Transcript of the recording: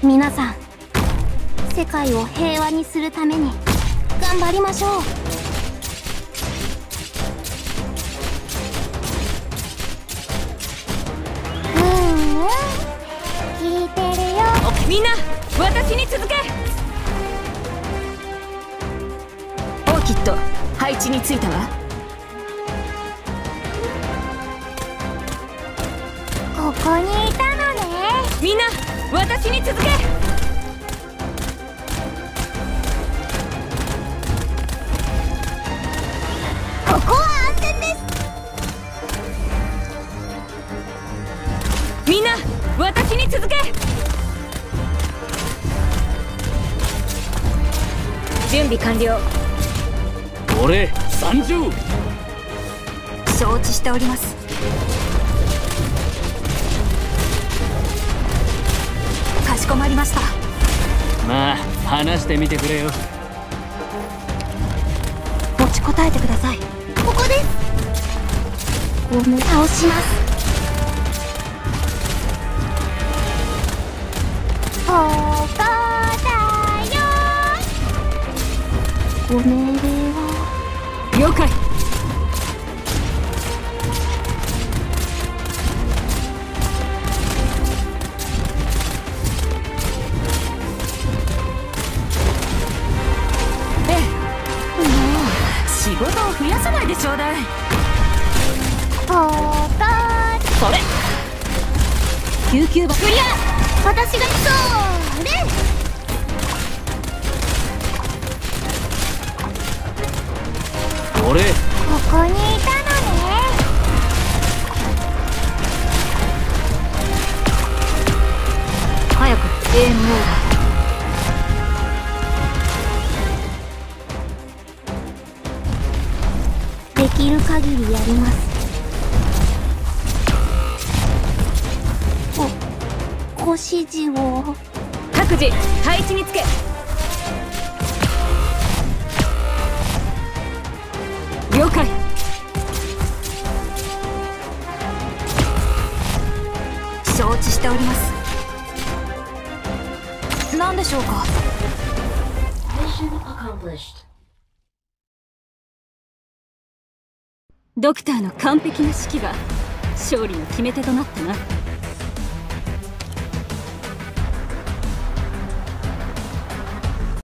皆さん世界を平和にするために頑張りましょう。うんうん。聞いてるよ。みんな私に続け。オーキッド配置についたわ。ここに私に続け。ここは安全です。みんな私に続け。準備完了。俺30承知しておりますまりました。まあ話してみてくれよ。持ちこたえてください。ここです。ゴム倒します事を増やさないでちょうだい。ここそれ。救急箱。クリア。私がそれ？俺ここにいたのね。早くゲームオーバできる限りやります。おご指示を。ー各自配置につけ。了解。承知しております。何でしょうか？ドクターの完璧な指揮が勝利の決め手となったな。